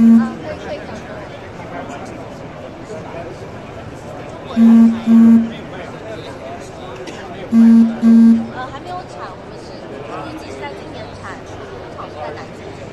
嗯。还没有产我们是预计是在今年产工厂是在南京这